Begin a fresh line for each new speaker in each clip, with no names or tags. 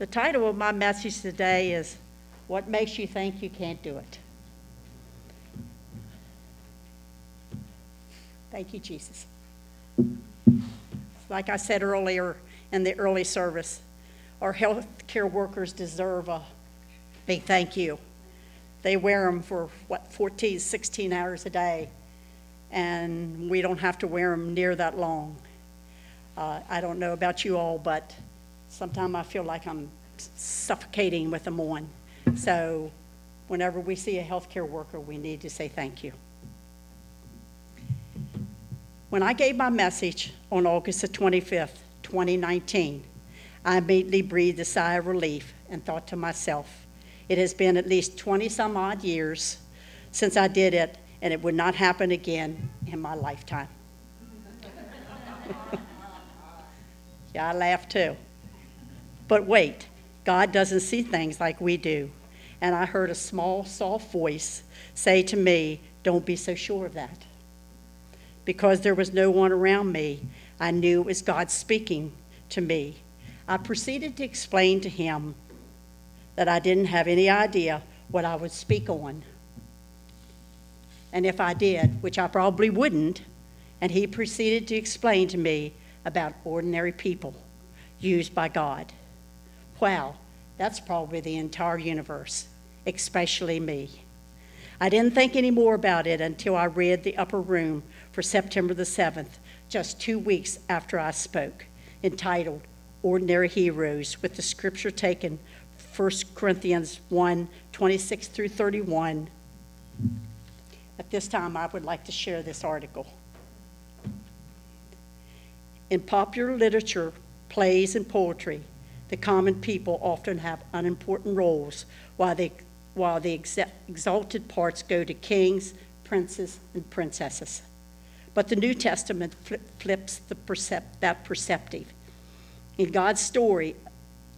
The title of my message today is What Makes You Think You Can't Do It? Thank you, Jesus. Like I said earlier in the early service, our healthcare workers deserve a big thank you. They wear them for what 14, 16 hours a day, and we don't have to wear them near that long. Uh, I don't know about you all, but sometimes I feel like I'm suffocating with them on. So, whenever we see a healthcare worker, we need to say thank you. When I gave my message on August the 25th, 2019, I immediately breathed a sigh of relief and thought to myself, it has been at least 20 some odd years since I did it, and it would not happen again in my lifetime. yeah, I laughed too. But wait, God doesn't see things like we do. And I heard a small, soft voice say to me, Don't be so sure of that because there was no one around me. I knew it was God speaking to me. I proceeded to explain to him that I didn't have any idea what I would speak on. And if I did, which I probably wouldn't, and he proceeded to explain to me about ordinary people used by God. Wow, that's probably the entire universe, especially me. I didn't think any more about it until I read The Upper Room for September the 7th, just two weeks after I spoke, entitled Ordinary Heroes, with the scripture taken 1 Corinthians 1 26 through 31. At this time, I would like to share this article. In popular literature, plays, and poetry, the common people often have unimportant roles while, they, while the exalted parts go to kings, princes, and princesses. But the New Testament flips the percept, that perceptive. In God's story,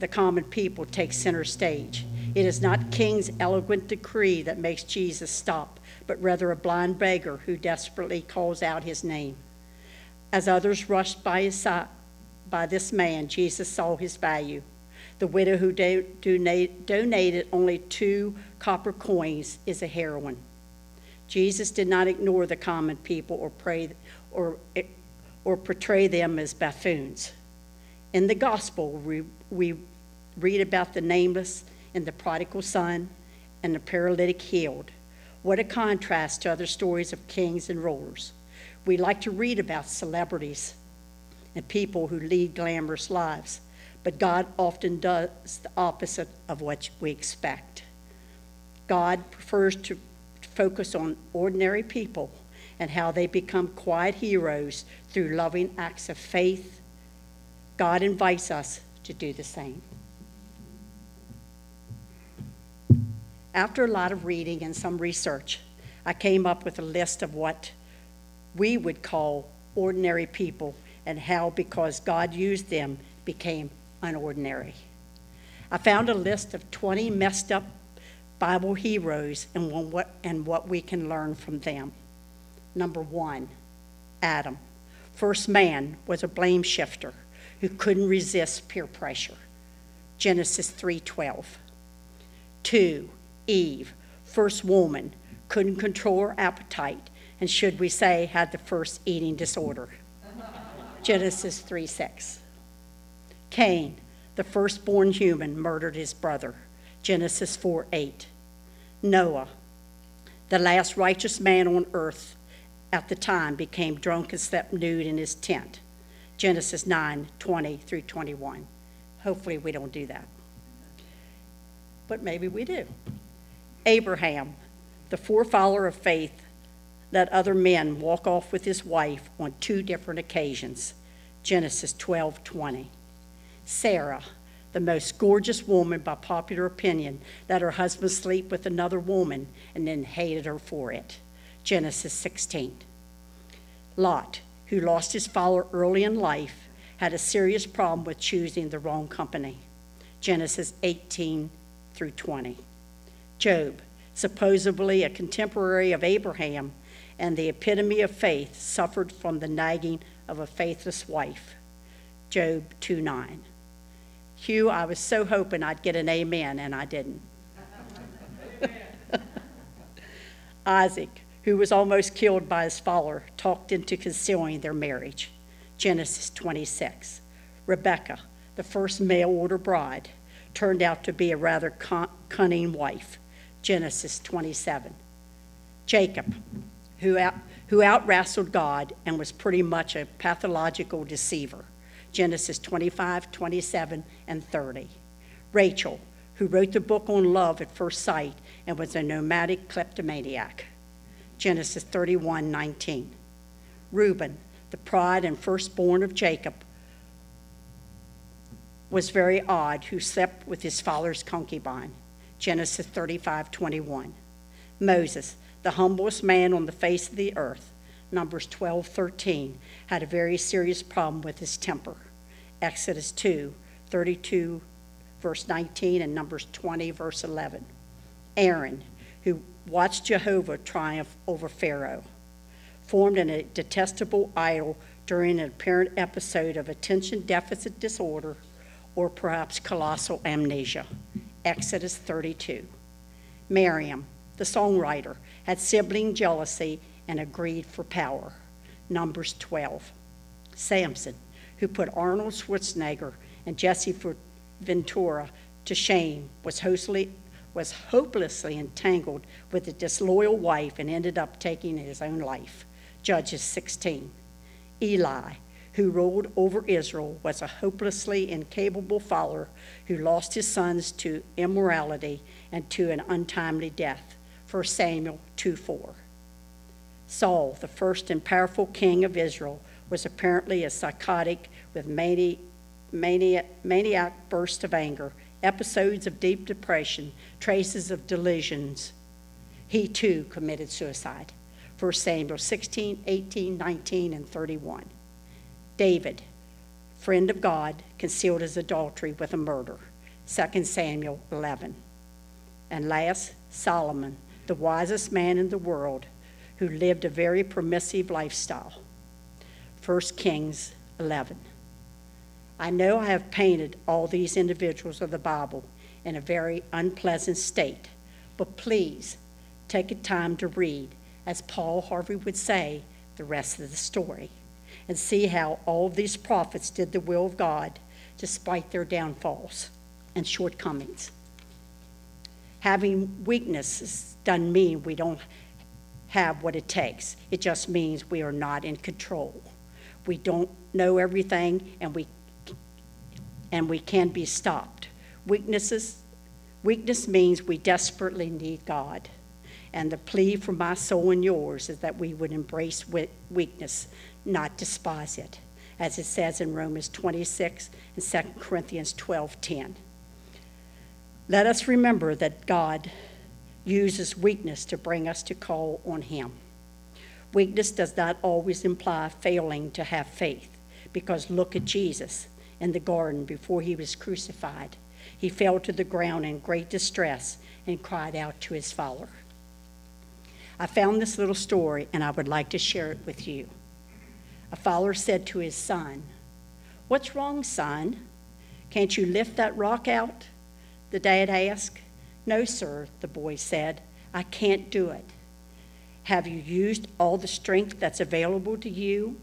the common people take center stage. It is not king's eloquent decree that makes Jesus stop, but rather a blind beggar who desperately calls out his name. As others rushed by his side, by this man, Jesus saw his value. The widow who do, do, donated only two copper coins is a heroine. Jesus did not ignore the common people or, pray, or, or portray them as buffoons. In the gospel, we, we read about the nameless and the prodigal son and the paralytic healed. What a contrast to other stories of kings and rulers. We like to read about celebrities and people who lead glamorous lives, but God often does the opposite of what we expect. God prefers to focus on ordinary people and how they become quiet heroes through loving acts of faith. God invites us to do the same. After a lot of reading and some research, I came up with a list of what we would call ordinary people and how, because God used them, became unordinary. I found a list of 20 messed up Bible heroes and what, and what we can learn from them. Number one, Adam. First man was a blame shifter who couldn't resist peer pressure. Genesis 3:12. Two, Eve, first woman, couldn't control her appetite, and should we say had the first eating disorder. Genesis 3:6. Cain, the firstborn human, murdered his brother. Genesis 4 8. Noah, the last righteous man on earth at the time, became drunk and slept nude in his tent. Genesis 9 20 through 21. Hopefully, we don't do that. But maybe we do. Abraham, the forefather of faith, let other men walk off with his wife on two different occasions. Genesis 12 20. Sarah, the most gorgeous woman by popular opinion, let her husband sleep with another woman and then hated her for it. Genesis 16. Lot, who lost his father early in life, had a serious problem with choosing the wrong company. Genesis 18 through 20. Job, supposedly a contemporary of Abraham and the epitome of faith, suffered from the nagging of a faithless wife. Job 2 9. Hugh, I was so hoping I'd get an amen, and I didn't. Isaac, who was almost killed by his father, talked into concealing their marriage. Genesis 26. Rebecca, the first mail order bride, turned out to be a rather cunning wife. Genesis 27. Jacob, who, out, who out wrestled God and was pretty much a pathological deceiver. Genesis 25, 27, and 30. Rachel, who wrote the book on love at first sight and was a nomadic kleptomaniac. Genesis 31, 19. Reuben, the pride and firstborn of Jacob, was very odd, who slept with his father's concubine. Genesis 35, 21. Moses, the humblest man on the face of the earth, Numbers 12, 13, had a very serious problem with his temper. Exodus 2, 32, verse 19, and Numbers 20, verse 11. Aaron, who watched Jehovah triumph over Pharaoh, formed a detestable idol during an apparent episode of attention deficit disorder or perhaps colossal amnesia. Exodus 32. Miriam, the songwriter, had sibling jealousy and agreed for power. Numbers 12. Samson, who put Arnold Schwarzenegger and Jesse Ventura to shame, was, hostly, was hopelessly entangled with a disloyal wife and ended up taking his own life. Judges 16. Eli, who ruled over Israel, was a hopelessly incapable follower who lost his sons to immorality and to an untimely death. 1 Samuel 2 4. Saul, the first and powerful king of Israel, was apparently a psychotic with mani- maniac, maniac bursts of anger, episodes of deep depression, traces of delusions. He too committed suicide. 1 Samuel 16, 18, 19, and 31. David, friend of God, concealed his adultery with a murder. 2 Samuel 11. And last, Solomon, the wisest man in the world, who lived a very permissive lifestyle. 1 Kings 11. I know I have painted all these individuals of the Bible in a very unpleasant state, but please take a time to read, as Paul Harvey would say, the rest of the story and see how all these prophets did the will of God despite their downfalls and shortcomings. Having weaknesses doesn't mean we don't have what it takes. It just means we are not in control. We don't know everything and we and we can be stopped. Weaknesses weakness means we desperately need God. And the plea for my soul and yours is that we would embrace weakness, not despise it, as it says in Romans 26 and 2 Corinthians 12:10. Let us remember that God uses weakness to bring us to call on him. Weakness does not always imply failing to have faith, because look at Jesus in the garden before he was crucified. He fell to the ground in great distress and cried out to his Father. I found this little story and I would like to share it with you. A father said to his son, What's wrong, son? Can't you lift that rock out? The dad asked. No, sir, the boy said. I can't do it. Have you used all the strength that's available to you?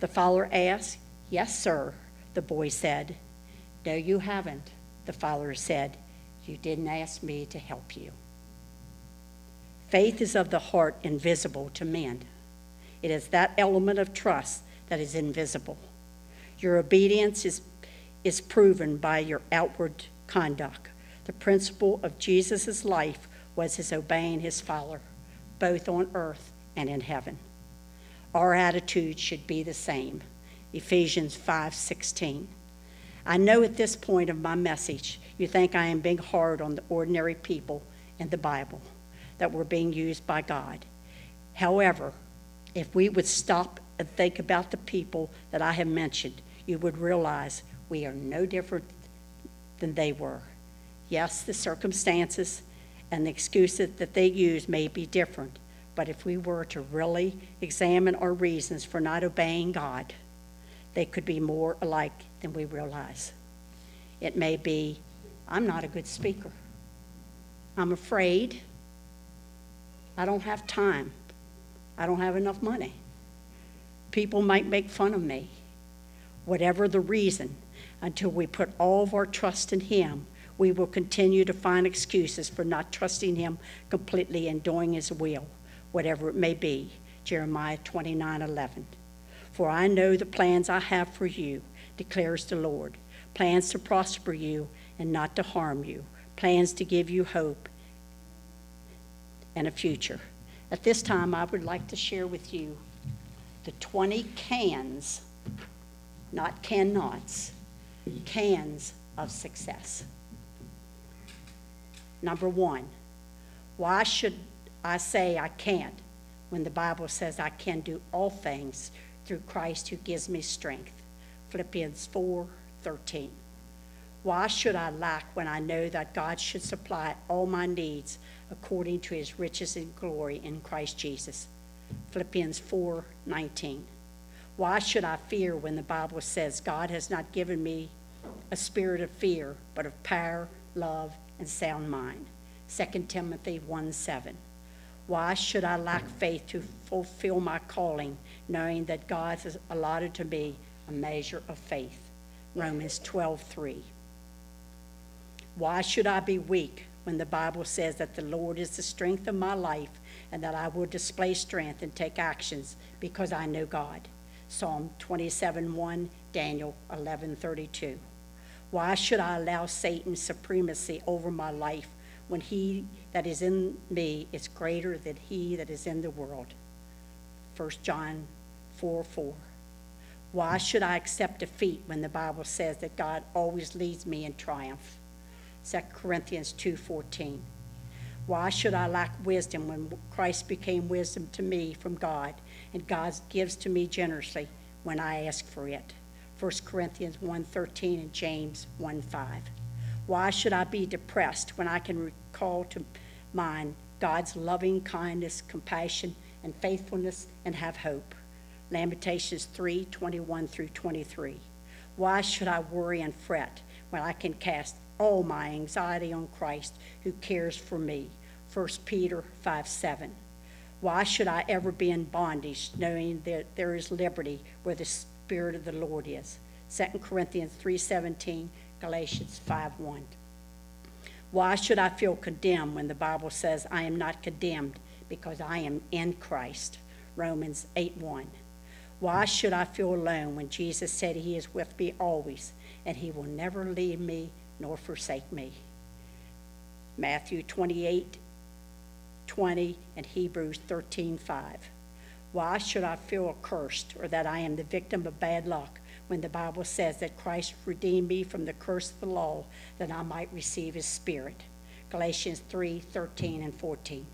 The father asked. Yes, sir, the boy said. No, you haven't, the father said. You didn't ask me to help you. Faith is of the heart invisible to men. It is that element of trust that is invisible. Your obedience is, is proven by your outward conduct. The principle of Jesus' life was his obeying his Father, both on earth and in heaven. Our attitude should be the same. Ephesians 5:16. I know at this point of my message, you think I am being hard on the ordinary people in the Bible that were being used by God. However, if we would stop and think about the people that I have mentioned, you would realize we are no different than they were. Yes, the circumstances and the excuses that they use may be different, but if we were to really examine our reasons for not obeying God, they could be more alike than we realize. It may be, I'm not a good speaker. I'm afraid. I don't have time. I don't have enough money. People might make fun of me. Whatever the reason, until we put all of our trust in Him, we will continue to find excuses for not trusting Him completely and doing His will, whatever it may be. Jeremiah 29 11. For I know the plans I have for you, declares the Lord plans to prosper you and not to harm you, plans to give you hope and a future. At this time, I would like to share with you the 20 cans, not cannots, cans of success. Number one, why should I say I can't when the Bible says I can do all things through Christ who gives me strength? Philippians 4 13. Why should I lack when I know that God should supply all my needs according to his riches and glory in Christ Jesus? Philippians 4 19. Why should I fear when the Bible says God has not given me a spirit of fear, but of power, love, and sound mind? 2 Timothy 1 7. Why should I lack faith to fulfill my calling, knowing that God has allotted to me a measure of faith? Romans 12 3. Why should I be weak when the Bible says that the Lord is the strength of my life and that I will display strength and take actions because I know God? Psalm 27 1, Daniel 11 32. Why should I allow Satan's supremacy over my life when he that is in me is greater than he that is in the world? 1 John 4 4. Why should I accept defeat when the Bible says that God always leads me in triumph? 2 Corinthians 2:14. Why should I lack wisdom when Christ became wisdom to me from God and God gives to me generously when I ask for it? 1 Corinthians 1:13 and James 1:5. Why should I be depressed when I can recall to mind God's loving kindness, compassion, and faithfulness and have hope? Lamentations 3 21 through 23. Why should I worry and fret when I can cast all my anxiety on Christ who cares for me? 1 Peter 5:7. Why should I ever be in bondage knowing that there is liberty where the Spirit of the Lord is? 2 Corinthians 3:17, Galatians 5:1. Why should I feel condemned when the Bible says I am not condemned because I am in Christ? Romans 8:1. Why should I feel alone when Jesus said he is with me always and he will never leave me nor forsake me? Matthew 28 20 and Hebrews 13 5. Why should I feel accursed or that I am the victim of bad luck when the Bible says that Christ redeemed me from the curse of the law that I might receive his spirit? Galatians 3 13 and 14.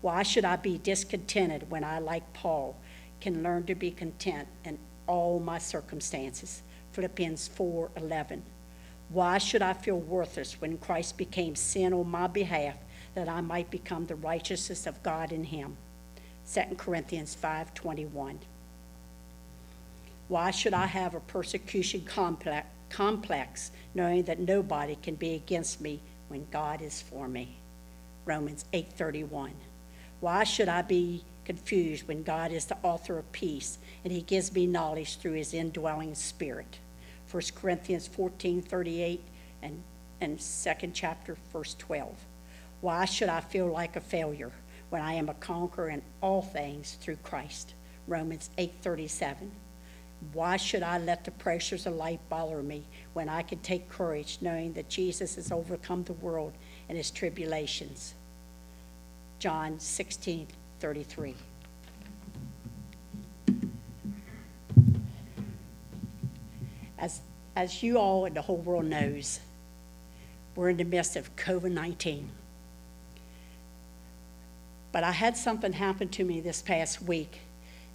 Why should I be discontented when I, like Paul, can learn to be content in all my circumstances. Philippians 4:11. Why should I feel worthless when Christ became sin on my behalf that I might become the righteousness of God in him? 2 Corinthians 5:21. Why should I have a persecution complex, complex knowing that nobody can be against me when God is for me? Romans 8:31. Why should I be confused when God is the author of peace and he gives me knowledge through his indwelling spirit. 1 Corinthians 14.38 and, and 2nd chapter, verse 12. Why should I feel like a failure when I am a conqueror in all things through Christ? Romans 8 37. Why should I let the pressures of life bother me when I can take courage knowing that Jesus has overcome the world and his tribulations? John 16 33. As, as you all and the whole world knows, we're in the midst of COVID 19. But I had something happen to me this past week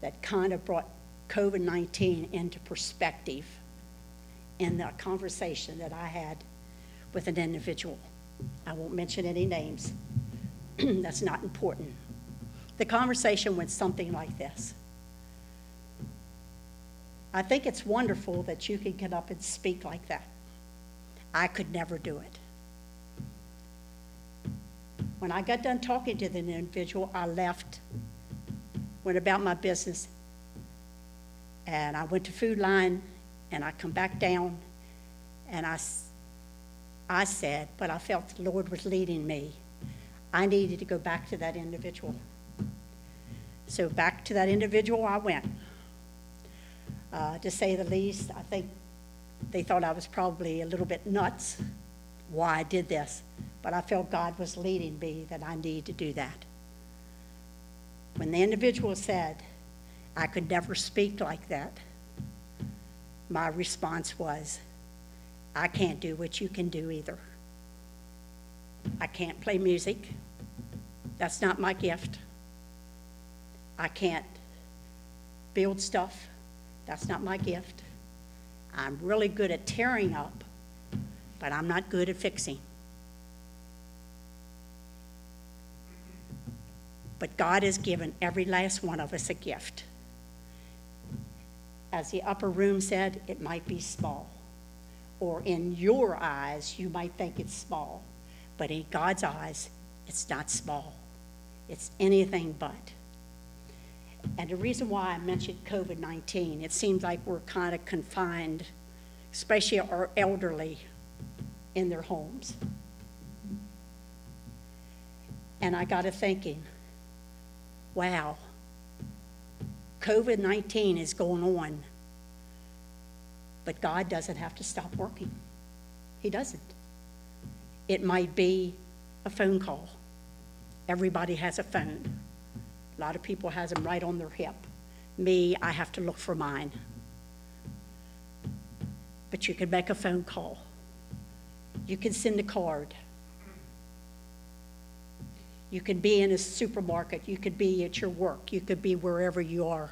that kind of brought COVID 19 into perspective in the conversation that I had with an individual. I won't mention any names, that's not important. The conversation went something like this I think it's wonderful that you can get up and speak like that. I could never do it. When I got done talking to the individual, I left, went about my business, and I went to Food Lion, and I come back down, and I, I said, but I felt the Lord was leading me. I needed to go back to that individual. So back to that individual I went. Uh, to say the least, I think they thought I was probably a little bit nuts why I did this, but I felt God was leading me that I need to do that. When the individual said, I could never speak like that, my response was, I can't do what you can do either. I can't play music. That's not my gift. I can't build stuff. That's not my gift. I'm really good at tearing up, but I'm not good at fixing. But God has given every last one of us a gift. As the upper room said, it might be small. Or in your eyes, you might think it's small. But in God's eyes, it's not small. It's anything but. And the reason why I mentioned COVID 19, it seems like we're kind of confined, especially our elderly, in their homes. And I got to thinking, wow, COVID 19 is going on, but God doesn't have to stop working. He doesn't. It might be a phone call. Everybody has a phone. A lot of people has them right on their hip. Me, I have to look for mine. But you can make a phone call. You can send a card. You can be in a supermarket. You could be at your work. You could be wherever you are,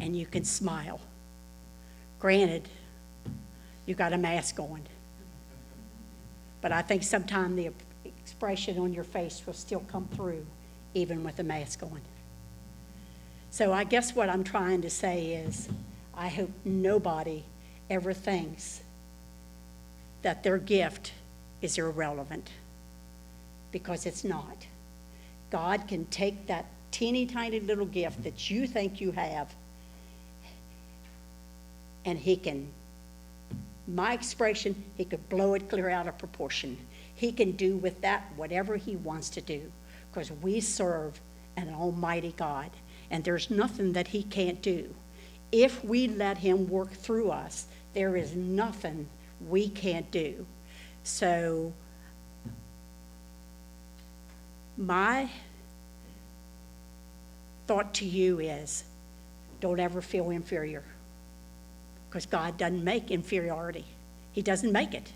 and you can smile. Granted, you got a mask on. But I think sometimes the expression on your face will still come through, even with the mask on. So I guess what I'm trying to say is I hope nobody ever thinks that their gift is irrelevant because it's not. God can take that teeny tiny little gift that you think you have and He can, my expression, He could blow it clear out of proportion. He can do with that whatever He wants to do because we serve an almighty God and there's nothing that he can't do. If we let him work through us, there is nothing we can't do. So, my thought to you is don't ever feel inferior because God doesn't make inferiority, He doesn't make it.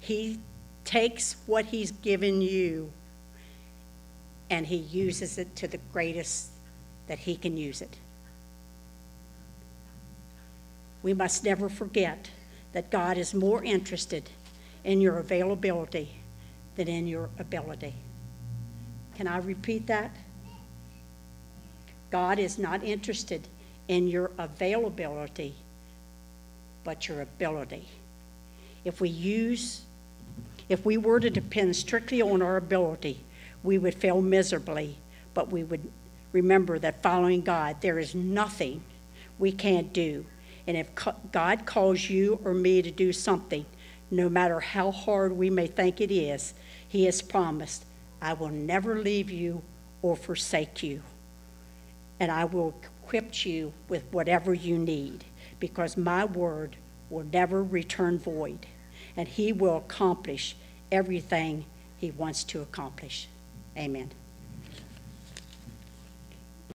He takes what He's given you and He uses it to the greatest that He can use it. We must never forget that God is more interested in your availability than in your ability. Can I repeat that? God is not interested in your availability, but your ability. If we use, if we were to depend strictly on our ability, we would fail miserably, but we would remember that following God, there is nothing we can't do. And if God calls you or me to do something, no matter how hard we may think it is, He has promised, I will never leave you or forsake you. And I will equip you with whatever you need, because my word will never return void, and He will accomplish everything He wants to accomplish. Amen.